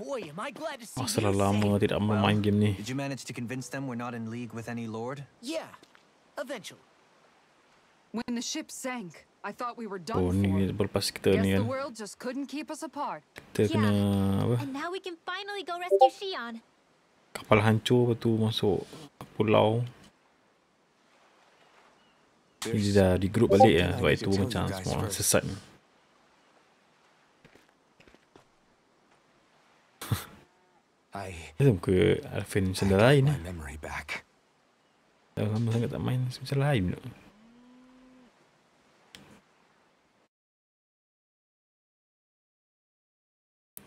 Boy, am I glad to see Masa you lama tidak main game ni. Did you manage to convince them we're not in league with any lord? Yeah, eventually. When the ship sank, I thought we were done Oh ni for. lepas kita Guess ni the kan. world just couldn't keep us apart. Kita kena apa? And now we can finally go rescue Shion. Kapal hancur lepas tu masuk pulau. Ni dah di group balik lah sebab itu macam semua sesat. I Macam muka Alvin macam dah lain my lah. memory back. Dah lama sangat tak main macam lain pula.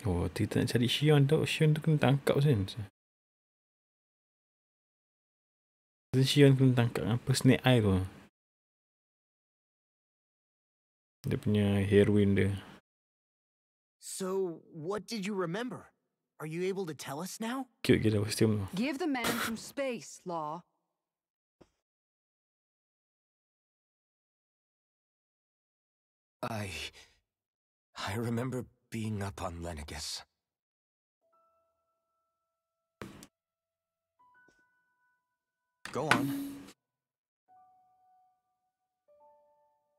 Oh, kita nak cari Shion tu. Shion tu kena tangkap kan. Shion kena tangkap apa snake eye tu. Dia punya heroine dia. So, what did you remember? Are you able to tell us now? Cute gila kostum tu. Give the man some space, Law. I. I remember being up on Lenegis. Go on.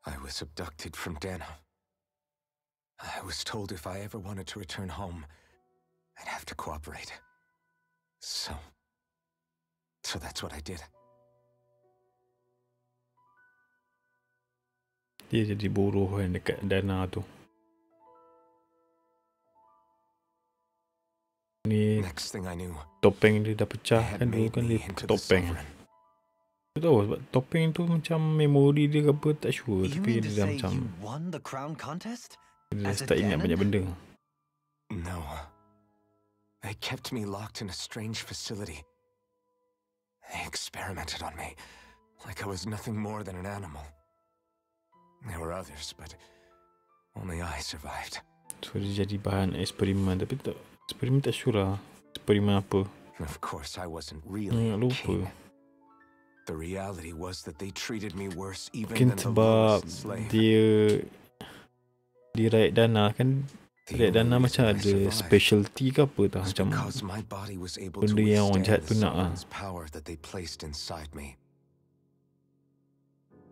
I was abducted from Dahna. I was told if I ever wanted to return home, I'd have to cooperate. So. So that's what I did. Dia jadi buruh kan dekat dana tu. Ni Next thing I knew, topeng dia dah pecah had kan dulu kan dia into the topeng. Tu tahu sebab topeng tu macam memori dia ke apa tak sure You tapi dia to dah say macam you won the crown contest? dia dah as a start ingat banyak benda. No. They kept me locked in a strange facility. They experimented on me, like I was nothing more than an animal. There were others, but only I survived. So dia jadi bahan eksperimen tapi tak eksperimen tak sure. Eksperimen apa. Of course, I wasn't Hmm, really nak a lupa. king. The reality was that they treated me worse even Mungkin than the sebab dia di rakyat Dahna kan The rakyat Dahna only macam reason I ada survived specialty ke apa tau macam because my body was able to benda yang orang jahat the tu nak lah. power that they placed inside me.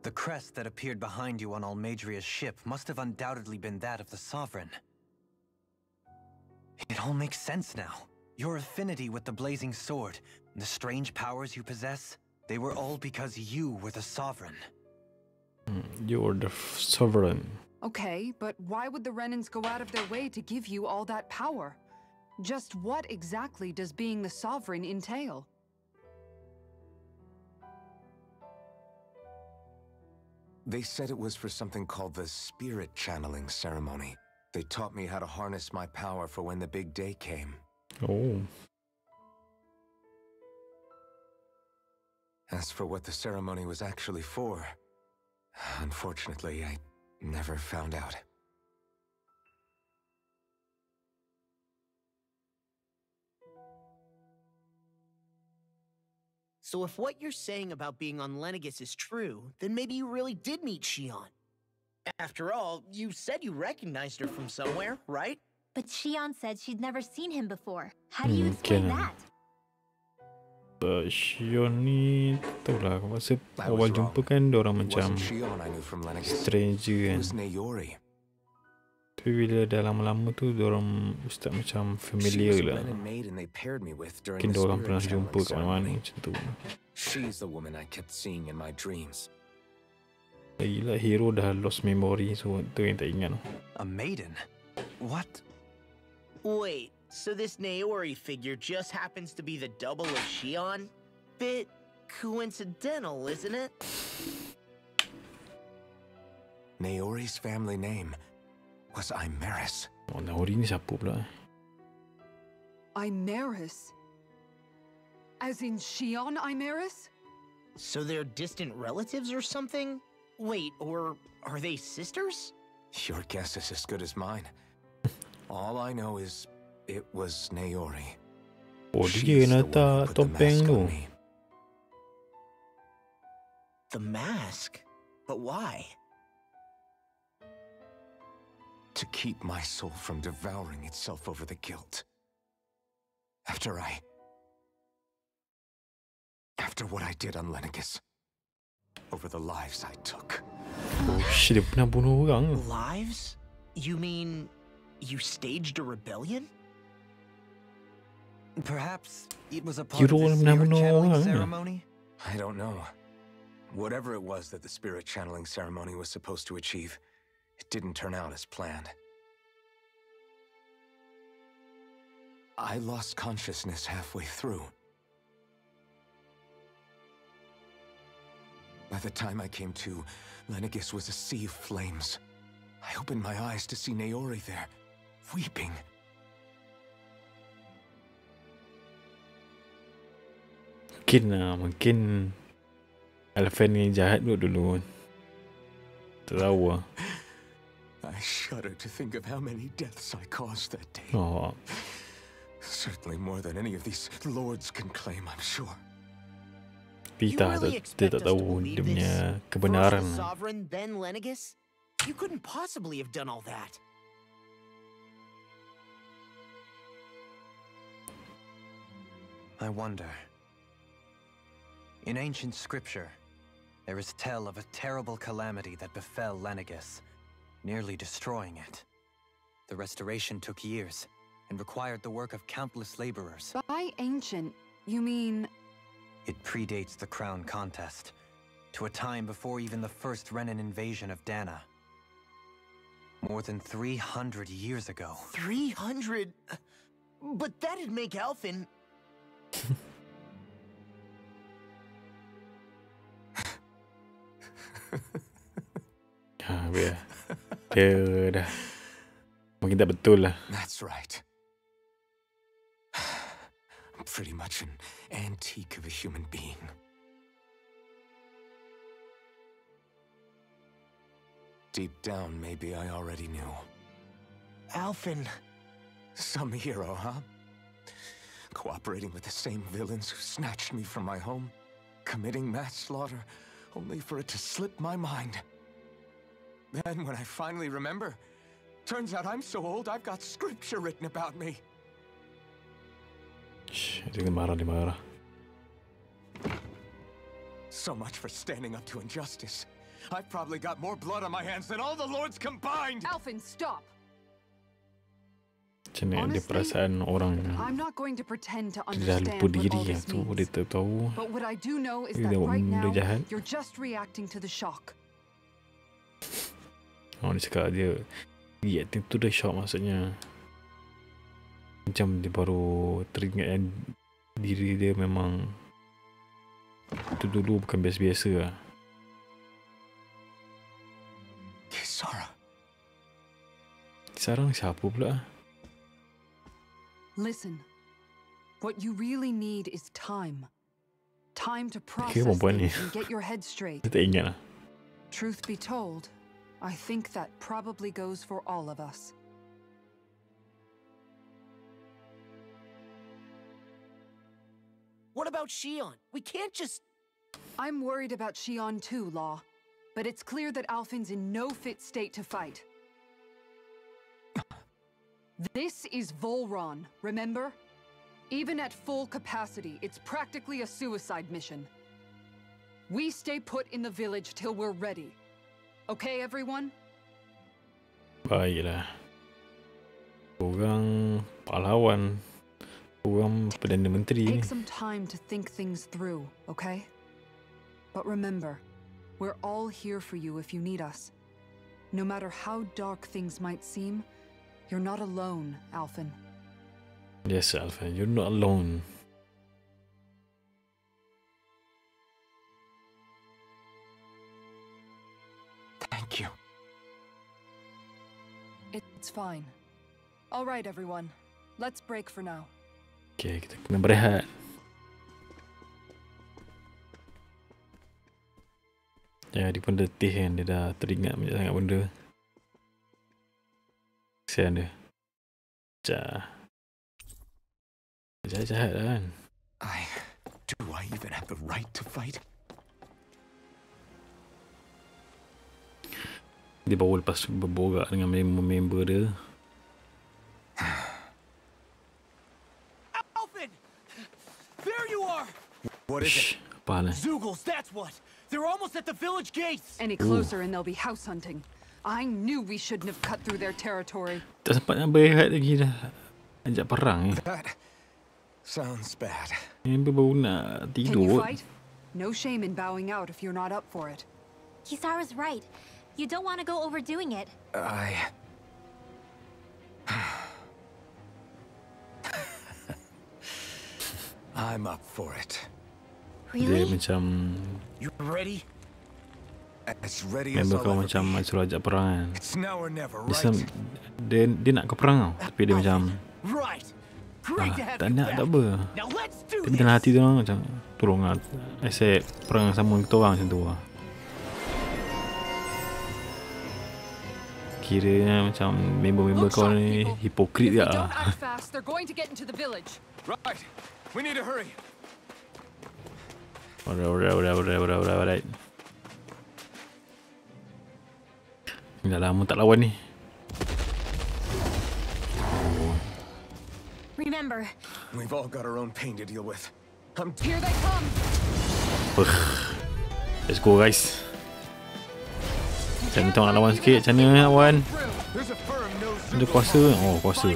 The crest that appeared behind you on Almeidrea's ship must have undoubtedly been that of the Sovereign. It all makes sense now. Your affinity with the Blazing Sword, and the strange powers you possess, they were all because you were the Sovereign. hmm, you're the sovereign. Okay, but why would the Renans go out of their way to give you all that power? Just what exactly does being the sovereign entail? They said it was for something called the spirit channeling ceremony. They taught me how to harness my power for when the big day came. Oh. As for what the ceremony was actually for, unfortunately, I never found out. So if what you're saying about being on Lenegis is true, then maybe you really did meet Shionne. After all, you said you recognized her from somewhere, right? But Shionne said she'd never seen him before. How do you Hmm, explain okay. that? Uh, Shion ni tahu lah masa I awal jumpa kan dia orang macam stranger kan. Tapi bila dah lama-lama tu dia orang start macam familiar lah. Mungkin dia orang pernah jumpa kat mana-mana macam tu. She's the woman I kept seeing in my dreams. Lagilah hero dah lost memory so tu yang tak ingat. A maiden? What? Wait, so this Naori figure just happens to be the double of Shionne? Bit coincidental, isn't it? Naori's family name was Imeris. Oh, Naori ni siapa pula? eh? Imeris? As in Shionne Imeris? So they're distant relatives or something? Wait, or are they sisters? Your guess is as good as mine. All I know is it was Naori. She's dia the one who letak put the mask on me. The mask? But why? To keep my soul from devouring itself over the guilt. After I. After what I did on Lenegis. Over the lives I took. Oh shit, dia pernah bunuh orang? Lives? You mean you staged a rebellion? Perhaps it was a part Hero of the naman spirit ng channeling ah. ceremony? I don't know. Whatever it was that the spirit channeling ceremony was supposed to achieve, it didn't turn out as planned. I lost consciousness halfway through. By the time I came to, Lenegis was a sea of flames. I opened my eyes to see Naori there, weeping. Mungkin lah, mungkin Alphen ni jahat dulu dulu. Tahu lah. I shudder to think of how many deaths I caused that day. Oh, Certainly more than any of these lords can claim, I'm sure. tapi You really dia expect tak us to tahu believe dia punya this? kebenaran. First the Sovereign, then Lenegis? You couldn't possibly have done all that. I wonder. In ancient scripture, there is tell of a terrible calamity that befell Lenegis, nearly destroying it. The restoration took years and required the work of countless laborers. By ancient, you mean It predates the crown contest, to a time before even the first Renan invasion of Dahna. More than 300 years ago. 300? But that'd make Alphen. Ah, Dia dah. Mungkin tak betul lah. That's right. I'm pretty much an antique of a human being. Deep down, maybe I already knew. Alphen. Some hero, huh? Cooperating with the same villains who snatched me from my home, committing mass slaughter, only for it to slip my mind. Then, when I finally remember, turns out I'm so old I've got scripture written about me. Shh, dia marah, dia marah. So much for standing up to injustice. I've probably got more blood on my hands than all the lords combined! Alphen, stop! To pretend to dia dah understand lupa what diri all yang this tu. Dia means. tak tahu. But what I do know is Dia that buat right benda now, jahat. you're just reacting to the shock. Orang dia cakap dia reacting to the shock maksudnya. Macam dia baru teringat yang diri dia memang itu dulu bukan biasa-biasa lah. Kisara. Sekarang siapa pula? Listen, what you really need is time. Time to Kira process perempuan and get your head straight. Saya tak ingat lah. Truth be told, I think that probably goes for all of us. What about Shionne? We can't just. I'm worried about Shionne too, Law. But it's clear that Alphen's in no fit state to fight. This is Vholran, remember? Even at full capacity, it's practically a suicide mission. We stay put in the village till we're ready. Okay, everyone? Baiklah. Orang pahlawan. Orang Perdana Menteri. Take some time to think things through, okay? But remember, we're all here for you if you need us. No matter how dark things might seem, you're not alone, Alphen. Yes, Alpha. You're not alone. Thank you. It's fine. All right, everyone. Let's break for now. Okay, kita kena berehat. Ya, dia pun letih kan. Dia dah teringat banyak sangat benda. Kesian dia. Jah. Jahat-jahat lah kan. I. Do I even have the right to fight? Dia baru lepas berborak dengan member-member dia. Alphen! coming! There you are! What is Shh, it? apa hal ni? Zeugles, that's what! They're almost at the village gates! Any closer and they'll be house hunting. I knew we shouldn't have cut through their territory. Tak sempat nak berehat lagi dah. Ajak perang ni. That sounds bad. Ni baru nak Can you tidur. fight? No shame in bowing out if you're not up for it. Kisara's right. You don't want to go overdoing it. I. I'm up for it. Dia Really? macam You ready? As ready as member I'll kau ever macam be. suruh ajak perang kan. It's now or never, Dia, right? sem- dia, dia nak ke perang tau. Tapi dia macam Right! Great ah, to have tak you nak back! tak apa. Now let's do Tapi dalam this! hati tu orang macam tolong lah. Accept perang sama kita orang macam tu lah. Kiranya macam member-member Look kau sharp, ni people. hipokrit If we tak don't lah. act fast, they're going to get into the village. Right. We need to hurry. Alright, alright, alright, alright, alright, alright, Dah lama tak lawan ni. Remember, We've all got our own pain to deal with. I'm Here they come. Let's go guys. Macam ni tengok nak lawan sikit. Macam mana lawan? Ada kuasa. Oh, kuasa.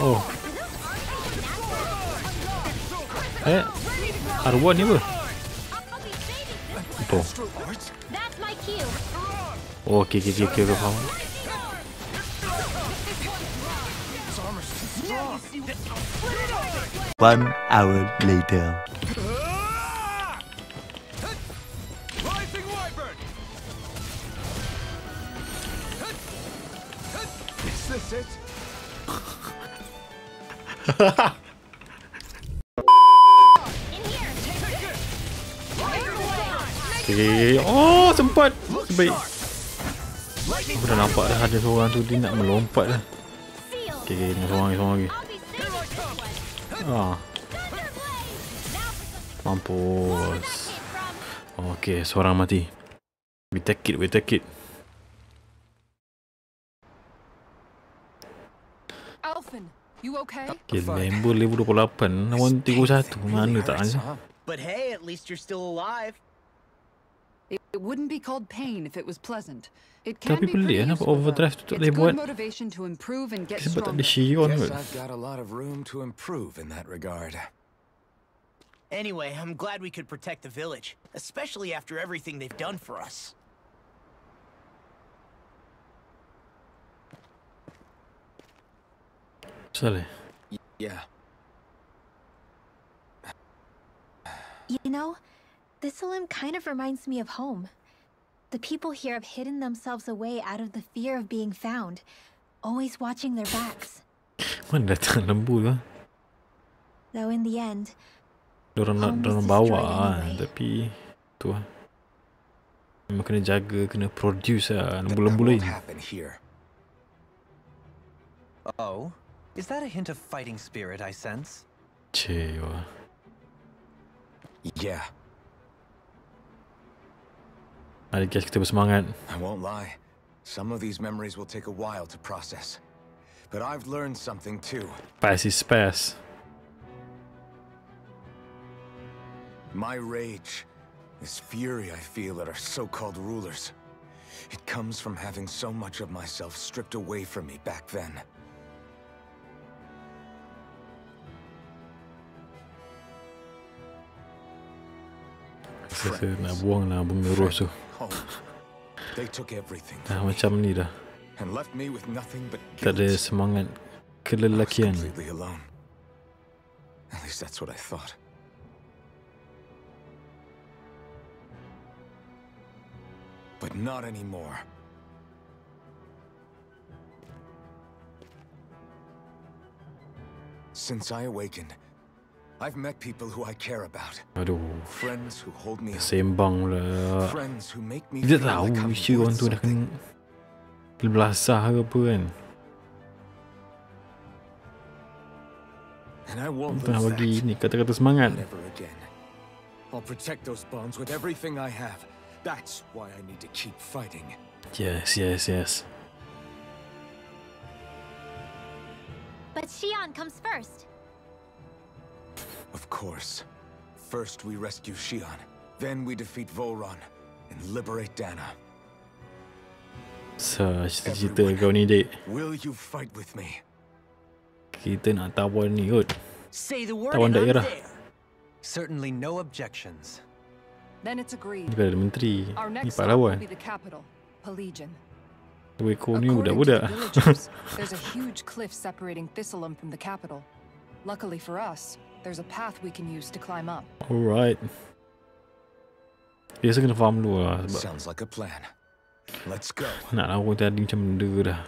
Oh. Eh, arwah ni apa? I'll be saving this. Apa? That's my cue. Oh, okay, okay, okay, okay, aku. One hour later. Rising Wyvern! Is this it? Baik. Aku dah nampak dah ada seorang tu dia nak melompat dah. Seal. Okay, okay, dengan seorang lagi, seorang lagi. Ah, mampus. okay, seorang mati. We take it, we take it. Okay? Okay, member level 28. Lawan 31. Mana tak aja. But hey, at least you're still alive. It, it wouldn't be called pain if it was pleasant. It can Tapi be pretty pelik useful, overdrive tu It's boleh buat. good motivation to improve and get Sebab tak ada stronger. Shion Guess kot. I've got a lot of room to improve in that regard. Anyway, I'm glad we could protect the village, especially after everything they've done for us. Salah. Yeah. You know, this Salim kind of reminds me of home. The people here have hidden themselves away out of the fear of being found, always watching their backs. Mana datang lembu tu? ah? Though in the end, Diorang nak Home is diorang bawa destroyed lah. anyway. Tapi tu lah. Memang kena jaga, kena produce lah That, that lembu-lembu won't lain. happen here. Oh? Is that a hint of fighting spirit I sense? Cewa. Yeah, Mari guys kita bersemangat. I won't lie. Some of these memories will take a while to process. But I've learned something too. Is pass. My rage, this fury I feel at our so-called rulers, it comes from having so much of myself stripped away from me back then. Saya nak buang lah bunga ros tu. Home. They took everything Dah from ah, me macam ni dah. and left me with nothing but guilt. semangat I was completely alone. At least that's what I thought. But not anymore. Since I awakened, I've met people who I care about. Aduh. Friends who hold me up. Sembang pula. Friends who make me Dia feel tahu like I'm isi orang worth tu dah something. kena belasah ke apa kan. And I won't Tengah lose bagi that. ni kata-kata semangat. Never again. I'll protect those bonds with everything I have. That's why I need to keep fighting. Yes, yes, yes. But Shionne comes first. Of course. First we rescue Shionne, then we defeat Vholran and liberate Dahna. Sa cerita kau ni dek Will you fight with me? Kita nak tawan ni kot Say the word Tawan and I'm daerah. Certainly no objections. Then it's agreed. Ni Perdana Menteri Our Ni next stop will pahlawan be the capital, Pelegion. Dua ekor ni According to the budak-budak villagers, there's a huge cliff separating Thistlym from the capital. Luckily for us, there's a path we can use to climb up. Alright Biasa kena faham dulu lah Sebab Sounds like a plan. Let's go. nak lawan tadi macam benda dah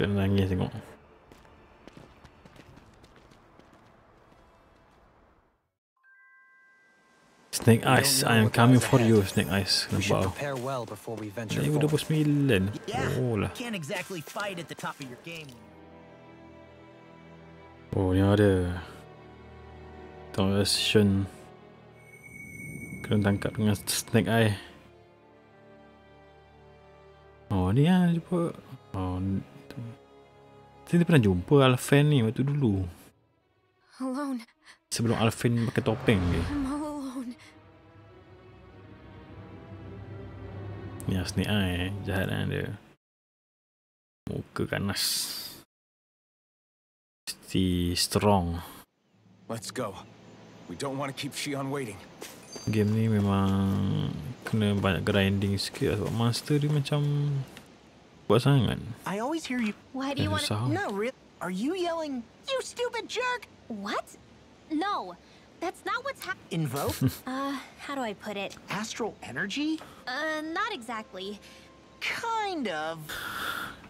Tak nangis tengok Snake Eyes, I am coming for you, Snake Eyes. We should Nampak prepare well before we venture Ni forth. 29. Yeah, Oh lah. can't exactly fight at the top of your game. Oh, ni ada. Transaction. Kena tangkap dengan Snake Eye. Oh, ni lah jumpa. Oh, ni- kita pernah jumpa Alphen ni waktu dulu. Alone. Sebelum Alphen pakai topeng dia. Alone. Ni lah Snake Eye. Jahat kan dia. Muka ganas. Mesti strong. Let's go. We don't want to keep Shionne waiting. Game ni memang kena banyak grinding sikit lah sebab monster dia macam kuat sangat. I always hear you. Why do you want to... No, really. Are you yelling, you stupid jerk? What? No, that's not what's hap... Invoke? Uh, how do I put it? Astral energy? Uh, not exactly. Kind of.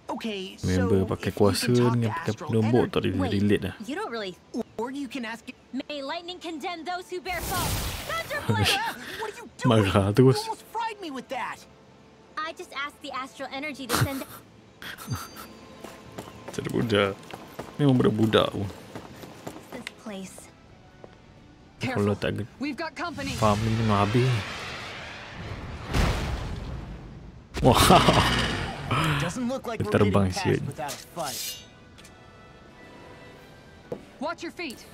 Okay, so Member pakai if you kuasa can talk dengan pakai astral tak boleh relate dah. You don't really... or you can ask. May lightning condemn those who bear false. Thunderblade! What are you doing? Marah You almost fried me with that. I just asked the astral energy to send... Macam budak. Memang budak-budak pun. this place. Careful. tak We've got company. faham ni memang habis. Wah, Doesn't look like we're getting terbang past without a fight. Watch your feet.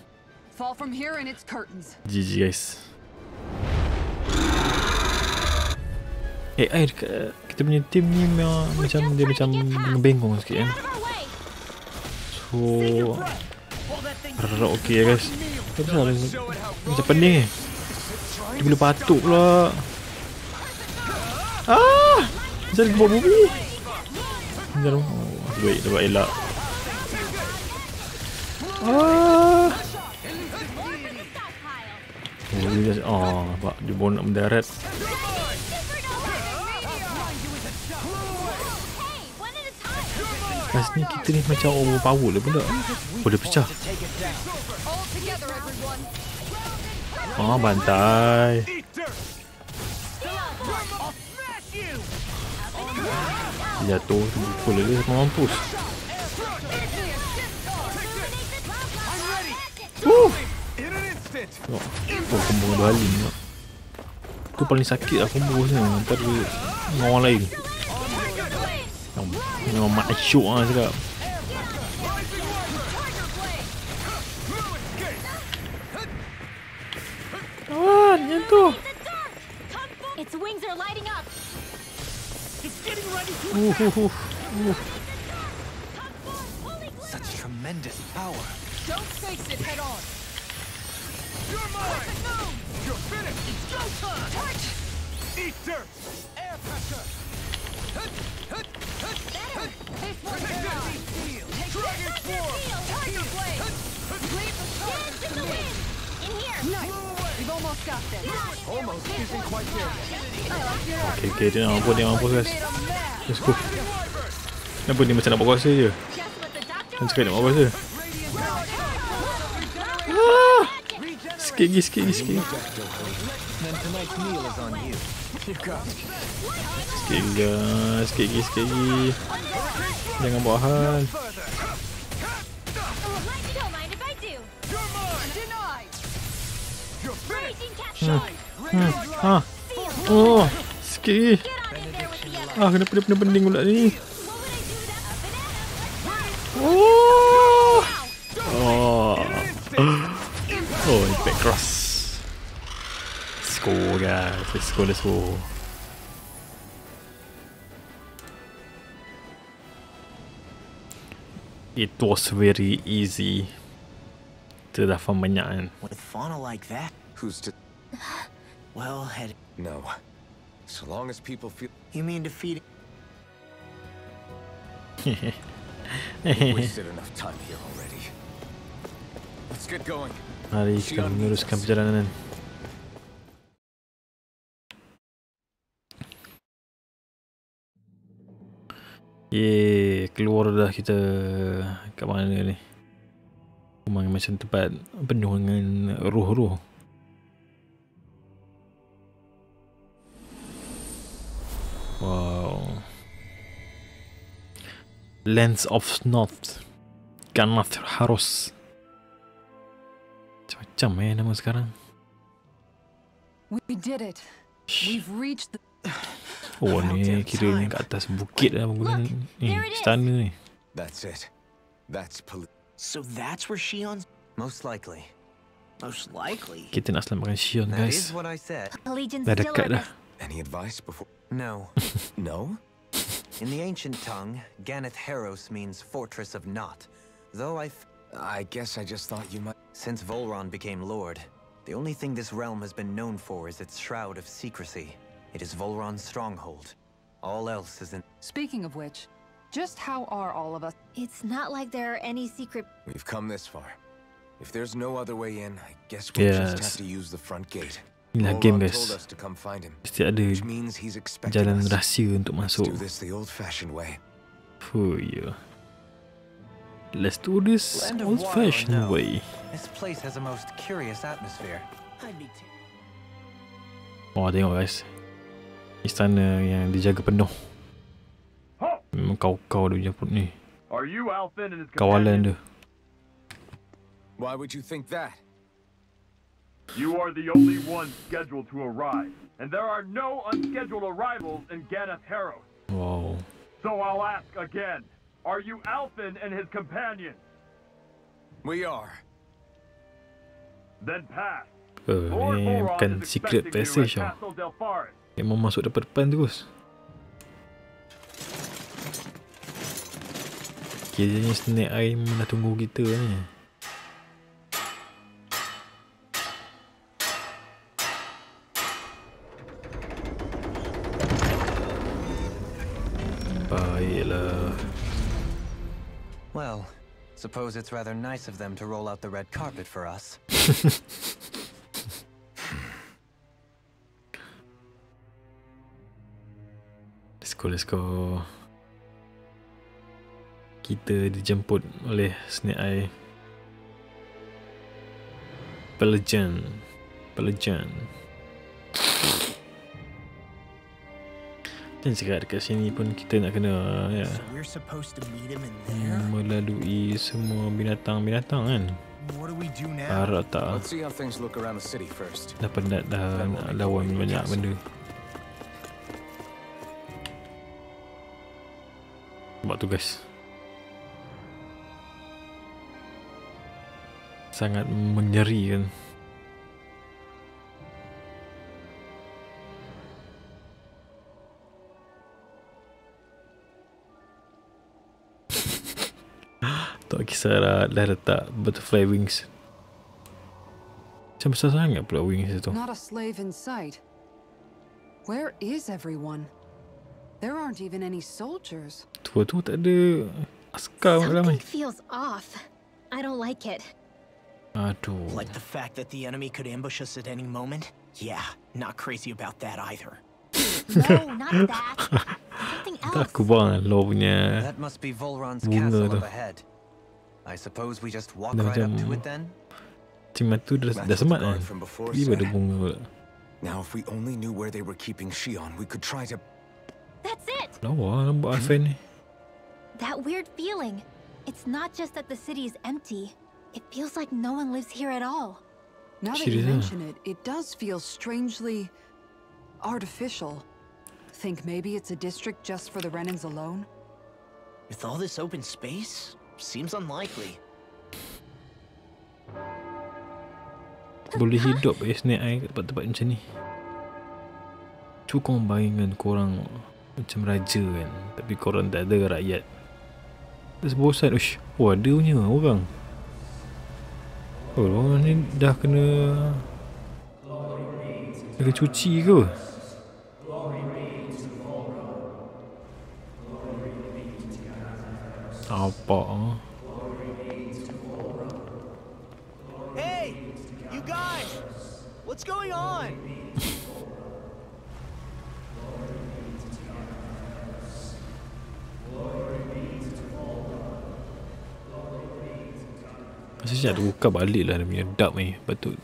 Fall from here and it's curtains. GG guys. Eh, air kita punya team ni macam dia macam ngebengong sikit kan. So, Rarok okey guys. Apa pasal macam pening eh. Dia boleh patuk pula. Ah! Dia buat bumi. Macam oh, baik dapat elak. Ah! Oh, dia just, oh, nampak dia nak mendarat. Lepas ni kita ni macam overpower lah pula. Oh, dia pecah. Ah, bantai. Jatuh, pukul dia sama mampus. Tengok. Oh, combo dua halim tengok. Tu paling sakit lah combo ni daripada dengan orang lain. Memang- mak asyuk lah cakap. Ah, dia jatuh. Its wings are lighting up! Uh, uh, uh. uh. Such tremendous power. Don't face it head on. You're mine! You're finished! It's go time! Eat dirt! Air pressure! This one's yours. Dragon form! Tiger blade. Leave the Dance in the wind! In here! Nice. We've almost got this. Almost isn't quite there. Okay, okay, dia nak mampus, dia nak mampus guys. Made 'em mad. Let's go. Kenapa ni macam nak buat kuasa je? Just what the doctor Kan cakap nak buat kuasa. Ah! Skiggy, skiggy, skiggy. Skiggy, skiggy, skiggy. Jangan buat hal. Hmm. Hmm. Ha. Oh, skiggy. Ah, kenapa dia pening-pening pula ni? Guys. Let's go, let's go. It was very easy. Kita dah faham banyak kan. With fauna like that, Who's to... well, head. No. So long as people feel... You mean defeating? wasted enough time here already. Let's get going. Mari kita meneruskan perjalanan. Yeay, keluar dah kita kat mana ni. Memang macam tempat penuh dengan roh-roh. Wow. Lens of Snoth. Ganath Haros. Macam-macam eh nama sekarang. We did it. We've reached the. Oh About ni kira ni kat atas bukit lah bangunan ni. is. Istana ni. That's it. That's poli- So that's where Shion's Most likely. most likely. Kita nak selamatkan Shion That is guys. what I said. Legion's Dah dekat dah. Any advice before... No. No? In the ancient tongue, Ganeth Haros means fortress of Not. Though I. I guess I just thought you might... Since Volron became lord, the only thing this realm has been known for is its shroud of secrecy. It is Vholran's stronghold. All else is in. Speaking of which, just how are all of us? It's not like there are any secret. We've come this far. If there's no other way in, I guess we'll just have to use the front gate. Inilah Vholran game told guys. us to come find him, Mesti ada which means he's expecting jalan us. rahsia untuk Let's masuk. do this the old-fashioned way. Oh yeah. Let's do this old fashioned way. This place has a most curious atmosphere. I'd be too. Oh tengok guys. Istana yang dijaga penuh. Memang kau-kau dia punya pun ni. Are you Alfin and his Kawalan dia. Why would you think that? You are the only one scheduled to arrive, and there are no unscheduled arrivals in Ganeth Haros. Wow. So I'll ask again: Are you Alfin and his companion? We are. Then pass. Uh, Lord ni Volron bukan secret passage tau. Memang masuk depan depan terus. Kiranya snake eye memang dah tunggu kita ni. Baiklah. Well, suppose it's rather nice of them to roll out the red carpet for us. Let's go, let's go. Kita dijemput oleh Snake Eye. Pelajan. Pelajan. Dan cakap dekat sini pun kita nak kena ya, So we're supposed to meet him in there. melalui semua binatang-binatang kan. What do we do now? Harap tak Let's see how things look around the city first. dah penat dah nak lawan banyak benda. Nampak tu guys. Sangat menyerikan. tak kisah lah dah letak butterfly wings. Macam besar sangat pula wings itu. Not a slave in sight. Where is everyone? There aren't even any soldiers. Tua tu tak ada askar ramai. Something feels off. I don't like it. Aduh. Like the fact that the enemy could ambush us at any moment? Yeah, not crazy about that either. No, not that. Something else. Tak aku bang law punya That must be Vholran's castle up ahead. I suppose we just walk right up to it then? Cima tu dah, That's dah what semat the kan. guard from before Tiba ada bunga pula. Now, if we only knew where they were keeping Shionne, we could try to... That's it. Lawa nampak Alphen ni. That weird feeling. It's not just that the city is empty. It feels like no one lives here at all. Now that you mention it, it does feel strangely artificial. Think maybe it's a district just for the Renans alone? With all this open space, seems unlikely. Boleh hidup eh snake kat tempat-tempat macam ni. Tu korang bayangkan korang macam raja kan. Tapi korang tak ada rakyat. Terus bosan Ush, Oh ada punya orang. Oh orang ni dah kena Kena cuci ke? Apa ah? Masa siap tu buka balik lah dia punya dub ni Patut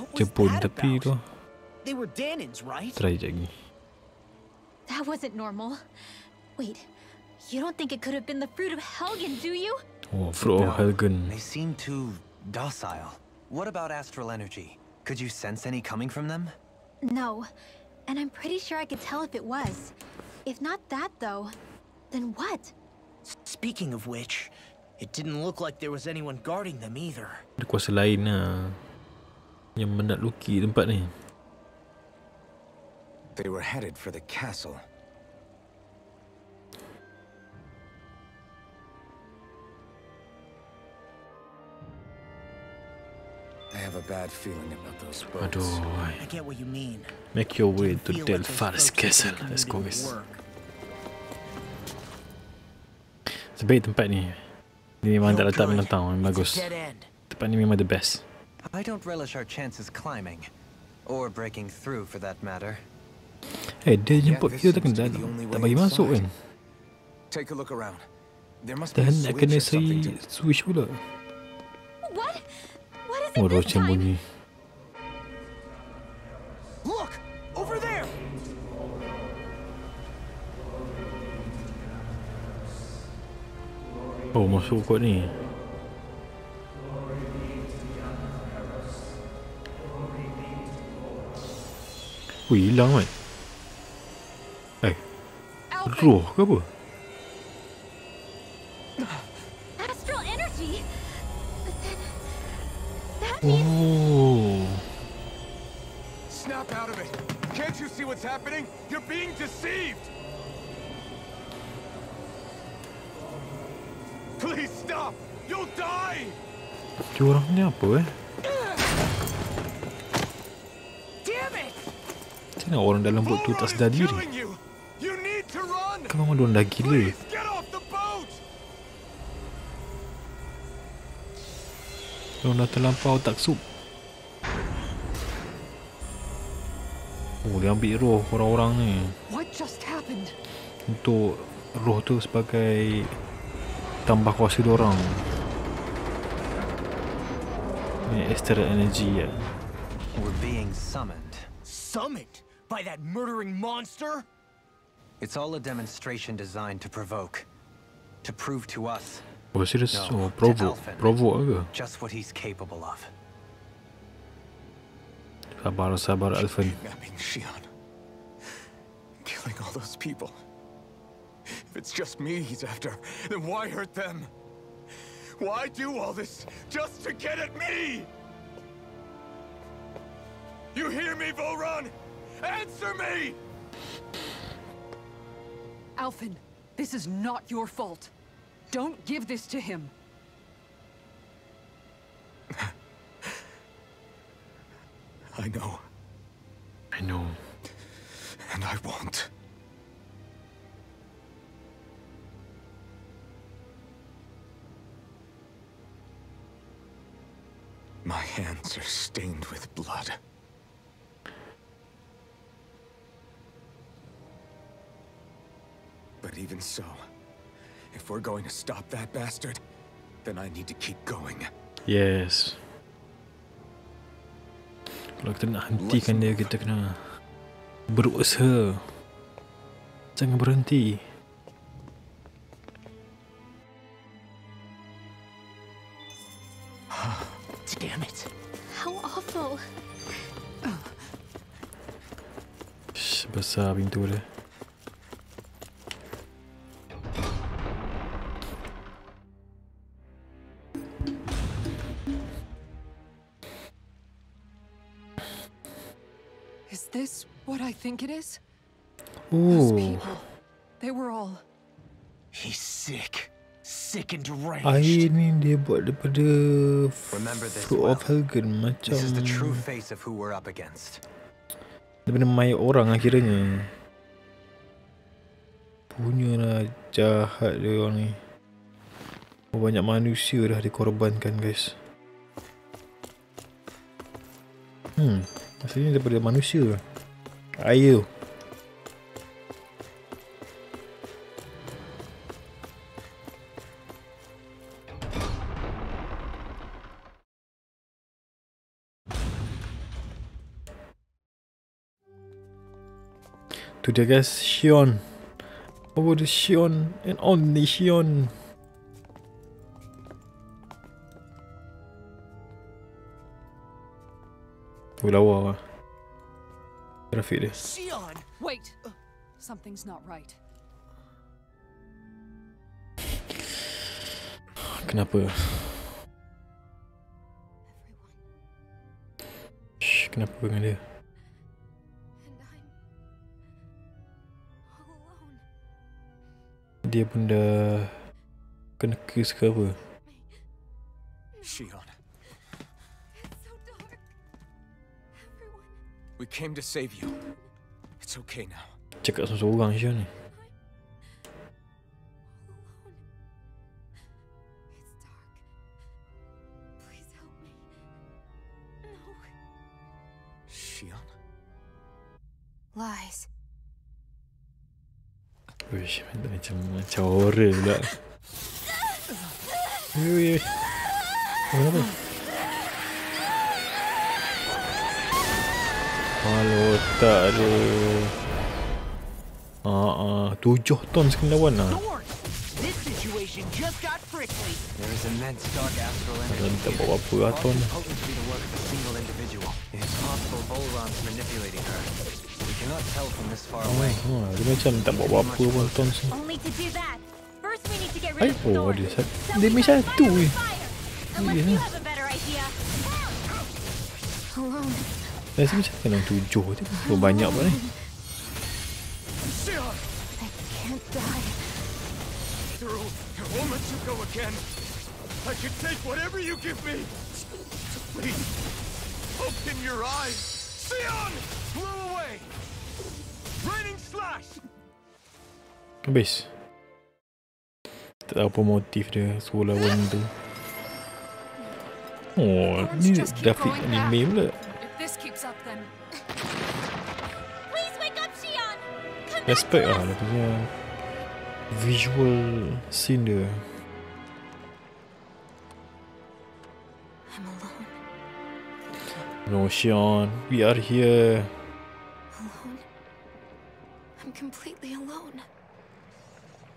What was jemput that Tapi tu about? They were Dahnans, right? Try je lagi That wasn't normal. Wait, you don't think it could have been the fruit of Helgen, do you? Oh Fruit of Helgen They seem too docile. What about astral energy? Could you sense any coming from them? No, and I'm pretty sure I could tell if it was. If not that, though, then what? Speaking of which, it didn't look like there was anyone guarding them either. Ada kuasa lain lah Yang menakluki tempat ni They were headed for the castle. I have a bad feeling about those boats. Aduh I get what you mean. Make your way to Feel like those Delpharis folks Castle actually Let's go guys work. Sebaik tempat ni Ni memang tak letak menentang Memang bagus a. Tempat ni memang the best I don't relish our chances climbing. Or breaking through, for that matter. Eh dia Yeah, jemput kita takkan tak, be the only tak bagi masuk kan. Take a look around. There must be Dan a nak switch kena pula What? What is it Oh bunyi Oh masuk kot ni Ui hilang kan Eh roh ke apa Astral energy? But then... That means... Oh Snap out of it! Can't you see what's happening? You're being deceived! Orang ni apa eh Damn it! Macam mana orang dalam bot tu tak sedar diri! Kan memang diorang dah gila! Diorang dah terlampau tak sup Oh dia ambil roh orang-orang ni? Untuk roh tu sebagai Tambah kuasa diorang Ni astral energy We're being summoned. Summoned by that murdering monster? It's all a demonstration designed to provoke. To prove to us Oh serius Oh No, to provoke Alphen. Provoke just what he's capable of. Sabar sabar Alphen Kidnapping Shionne. Killing all those people. If it's just me he's after, then why hurt them? Why do all this just to get at me? You hear me, Vholran? Answer me! Alphen, this is not your fault. Don't give this to him. I know, I know and I won't. My hands are stained with blood. But even so, if we're going to stop that bastard, then I need to keep going. Yes. Nak hentikan dia Kita kena Berusaha Jangan berhenti Shh, Besar Is this what I think it is? Those Oh, people. They were all. He's sick. Sick and deranged. air ni dia buat daripada Remember this fruit well. of Helgen This is the true face of who we're up against. Daripada mayat orang lah kiranya. Punyalah jahat dia orang ni. Banyak manusia dah dikorbankan guys. Hmm, asalnya daripada manusia. Air. Tu dia guys, Shion. Over the Shion and only Shion. Oh lawa lah. Grafik dia. Shion! Wait! Something's not right. Kenapa? Shh, kenapa dengan dia? Dia pun dah kena kes ke apa? Shion. We came to save you. It's okay now. Cakap seorang-seorang Shion ni. Macam macam horror pula. Wei, wei, wei. Oh, kenapa? Kalau tak ada Ah, ah, tujuh ton sekali lawan lah. Thorn! This situation just got prickly. There is immense dark astral energy Dalam tak here, bawa apa lah ton. causing potently to work of a single individual. It is possible Vholran's manipulating her. We cannot tell from this far away. Ha, dia macam tak bawa apa pun ton sini. Only to do that. First we need to get Ay, rid of oh, Thorn. dia sat- So dia we main can satu fire je. with fire. Unless Iya. you have a better idea. Alone. Rasa macam kena tujuh je. Oh, banyak pun ni. I can't die. Through, I won't let you go again. I can take whatever you give me. So please, open your eyes. Shion! Blow away! Raining slash! Habis. Tak tahu apa motif dia suruh lawan tu. Oh, ni grafik anime pula. Respect lah dia punya visual scene dia. I'm alone. No, Shionne, we are here. Alone. I'm completely alone.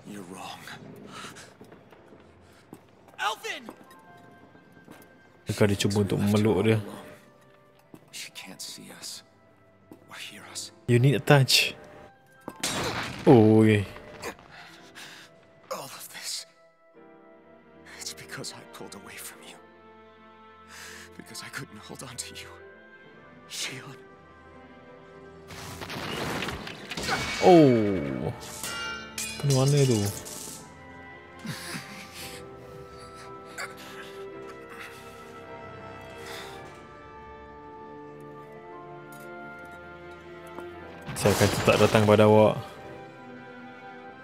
You're wrong. Alphen! Dekat dia cuba untuk memeluk dia. She can't see us or hear us. You need a touch. Oh, okay. All of this. It's because I pulled away from you. Because I couldn't hold on to you. Shion. Oh. Pada mana tu? Saya akan tetap datang pada awak.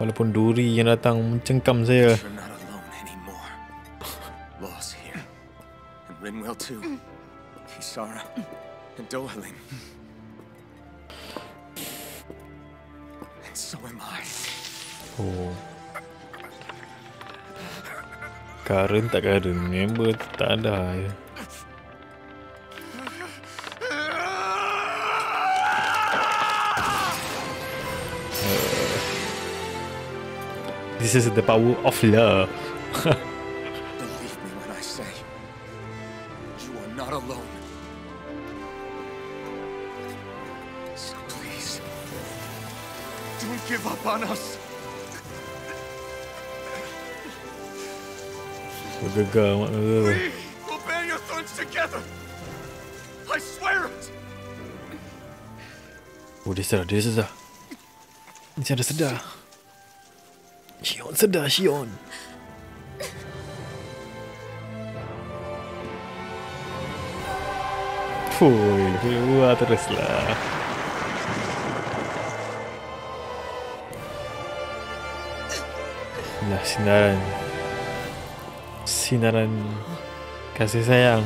Walaupun duri yang datang mencengkam saya. Law's here. And Rinwell too. Kisara. And Dohalim. And so am I. Oh. Karen tak Karen. Member tak ada. je. Eh. This is the power of love. So gegar mak. We will bear your thorns together. I swear it. Oh dia sedar, dia sedar. Macam ada sedar Shionne sedar Shionne Fuh, keluar terus lah Lah sinaran Sinaran Kasih sayang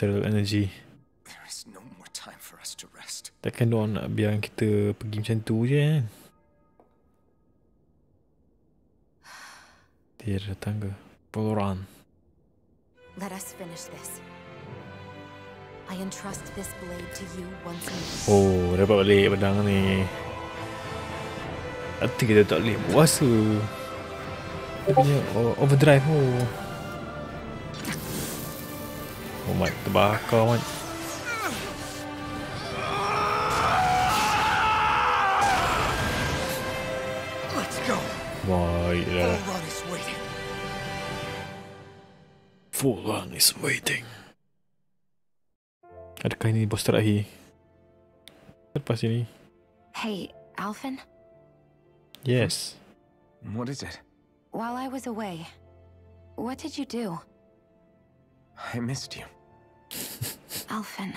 Astral energy. There is no more time for us to rest. Takkan diorang nak biar kita pergi macam tu je kan? Dia datang ke? Poloran Let us finish this. I entrust this blade to you once more. Oh dapat balik pedang ni. Nanti kita tak boleh puasa. Dia punya overdrive oh Oh my terbakar man Let's go. Baiklah Run is waiting. Fulan is waiting Adakah ini bos terakhir? Lepas ini Hey, Alphen? Yes What is it? While I was away, what did you do? I missed you. Alphen.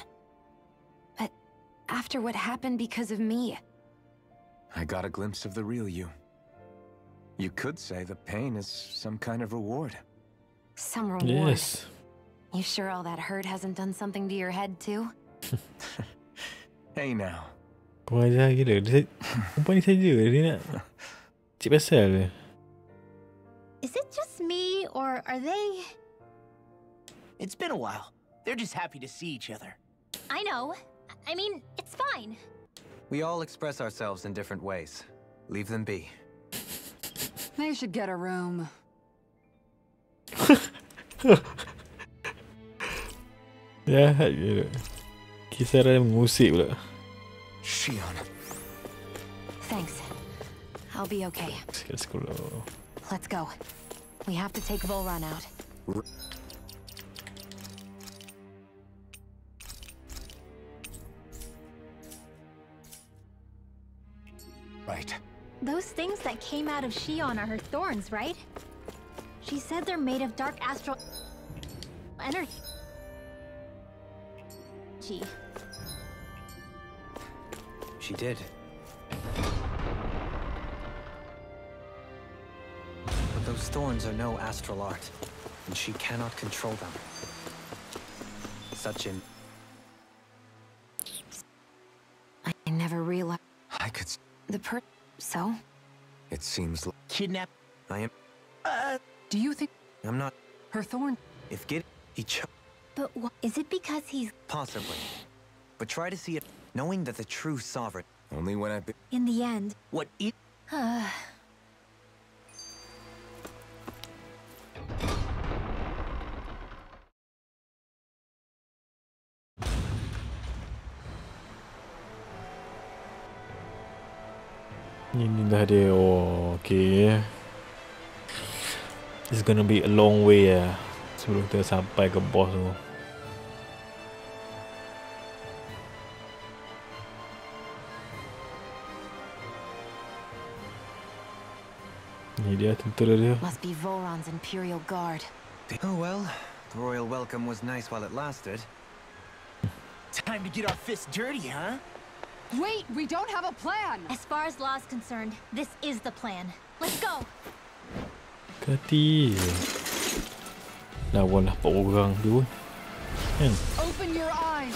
But after what happened because of me, I got a glimpse of the real you. You could say the pain is some kind of reward. some reward. Yes You sure all that hurt hasn't done something to your head too? Hey now. Kau ajar gila Dia Perempuan ni saja Dia nak Cik pasal dia Is it just me, or are they... It's been a while. They're just happy to see each other. I know. I mean, it's fine. We all express ourselves in different ways. Leave them be. They should get a room. Jahat je Kisaran musik pula Shionne. Thanks. I'll be okay. Let's go. We have to take Vholran out. Those things that came out of Shionne are her thorns, right? She said they're made of dark astral energy. Gee, She did. But those thorns are no astral art, and she cannot control them. Such in I never realized I could. the per. So, It seems like Kidnap. I am. Uh, Do you think I'm not. her thorn? If Gid, Each... chose but wh- is it because he's possibly, but try to see it, knowing that the true sovereign. only when I've been. in the end? what it Ini dah dia Oh okay It's gonna be a long way lah Sebelum kita sampai ke boss tu Ni dia tentera dia Must be Vholran's Imperial Guard. Oh well, the royal welcome was nice while it lasted. time to get our fists dirty, huh? Wait, we don't have a plan. As far as law is concerned, this is the plan. Let's go. Kati Lawan lah 4 orang tu Kan Open your eyes.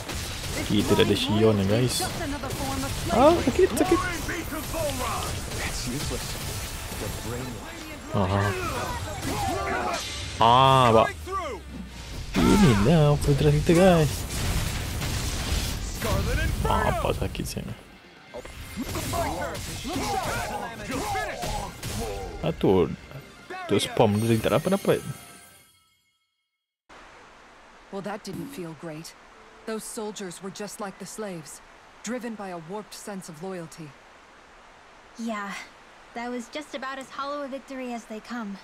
Kita dah ada Shionne lah, guys. is Just another form Ah sakit sakit Glory be to Vholran! It's useless. The brainwash. Aha. Ah, bak. Right through! Ini lah Putra kita guys. Scarlet Ah, apa sakit saya. Ah tu Tu spam tu tak dapat dapat Well, that didn't feel great. Those soldiers were just like the slaves, driven by a warped sense of loyalty. Yeah, that was just about as hollow a victory as they come.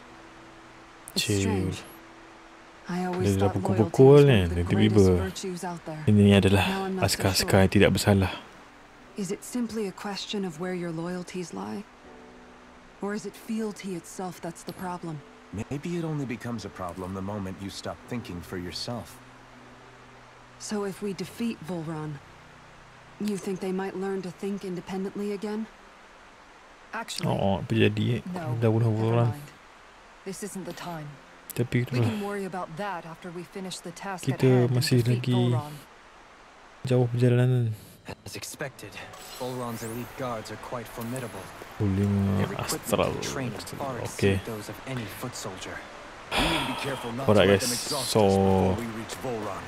It's strange. I always Dia dah pukul-pukul kan the Tiba-tiba. Ini adalah Askar-askar yang tidak bersalah Is it simply a question of where your loyalties lie? Or is it fealty itself that's the problem? Maybe it only becomes a problem the moment you stop thinking for yourself. So if we defeat Volron, you think they might learn to think independently again? Actually, Oh apa jadi no, never mind. This isn't the time. Tapi itulah Kita masih lagi-. Jauh perjalanan As expected, Volron's elite guards are quite formidable. Lima Their equipment astral and training far Okay exceed those of any foot soldier. We need to be careful not Alright, to let guys. them exhaust So- us before we reach Volron.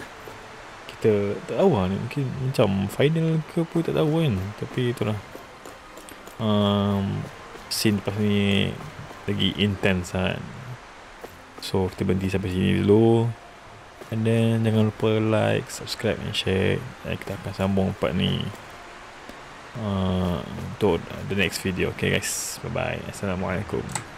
Kita tak tahu lah ni Mungkin macam final ke apa tak tahu kan Tapi itulah um, Scene lepas ni Lagi intense kan So kita berhenti sampai sini dulu. And then jangan lupa like, subscribe and share. Dan kita akan sambung part ni uh, Untuk the next video. Okay guys. Bye bye Assalamualaikum